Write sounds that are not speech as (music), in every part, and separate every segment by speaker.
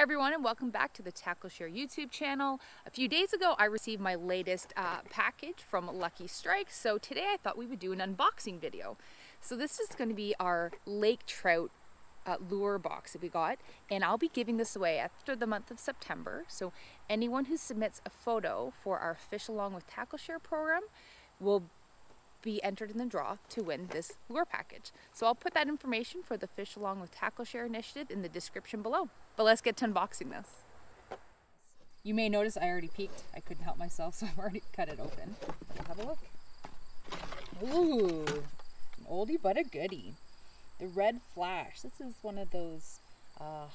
Speaker 1: Hi everyone and welcome back to the Tackle Share YouTube channel. A few days ago I received my latest uh, package from Lucky Strike so today I thought we would do an unboxing video. So this is going to be our lake trout uh, lure box that we got and I'll be giving this away after the month of September so anyone who submits a photo for our Fish Along with Tackle Share program will be entered in the draw to win this lure package. So I'll put that information for the Fish Along with Tackle Share initiative in the description below. But let's get to unboxing this. You may notice I already peeked. I couldn't help myself, (laughs) so I've already cut it open. Have a look. Ooh, an oldie but a goodie. The Red Flash. This is one of those uh,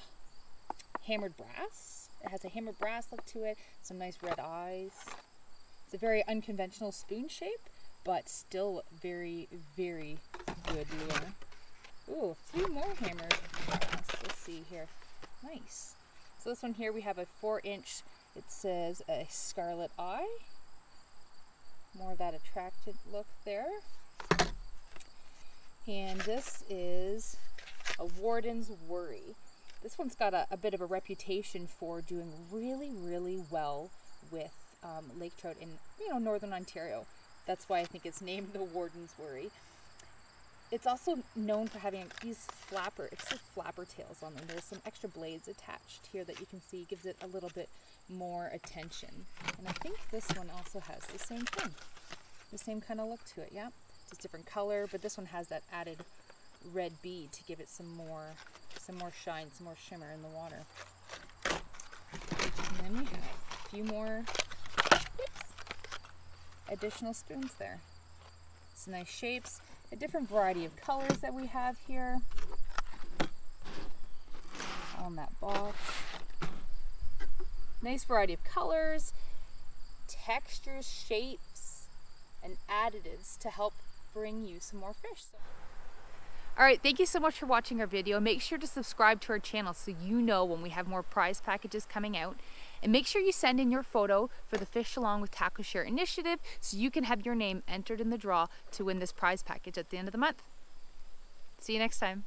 Speaker 1: hammered brass. It has a hammered brass look to it, some nice red eyes. It's a very unconventional spoon shape, but still very, very good lure. Ooh, a few more hammers. Let's see here. Nice. So this one here we have a four inch, it says a scarlet eye. More of that attracted look there. And this is a Warden's Worry. This one's got a, a bit of a reputation for doing really, really well with um, lake trout in, you know, northern Ontario. That's why I think it's named the Warden's Worry. It's also known for having these flapper, it's just flapper tails on them. There's some extra blades attached here that you can see gives it a little bit more attention. And I think this one also has the same thing. The same kind of look to it, yeah. Just different color, but this one has that added red bead to give it some more some more shine, some more shimmer in the water. And then we have a few more additional spoons there. Some nice shapes, a different variety of colors that we have here on that box. Nice variety of colors, textures, shapes, and additives to help bring you some more fish. All right, thank you so much for watching our video. Make sure to subscribe to our channel so you know when we have more prize packages coming out. And make sure you send in your photo for the Fish Along with Tackle Share initiative so you can have your name entered in the draw to win this prize package at the end of the month. See you next time.